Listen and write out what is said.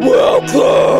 Welcome